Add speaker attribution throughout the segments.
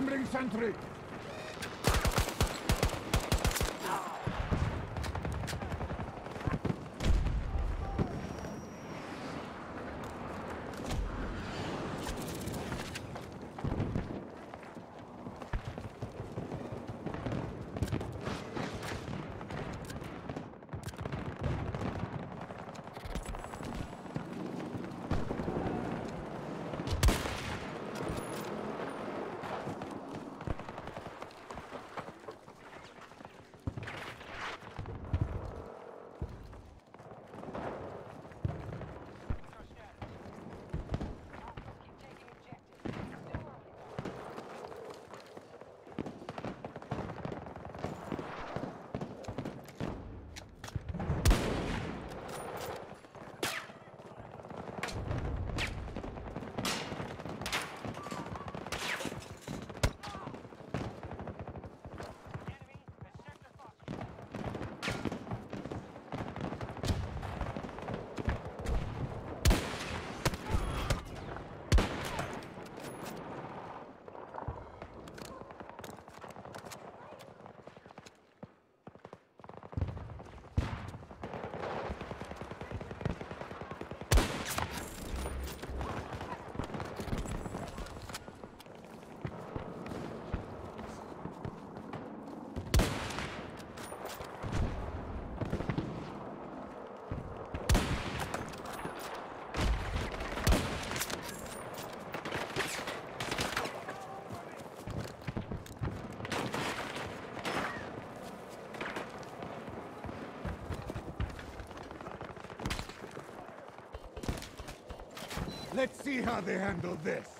Speaker 1: Assembling sentry. Let's see how they handle this.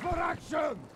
Speaker 1: for action!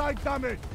Speaker 1: Zeit damit!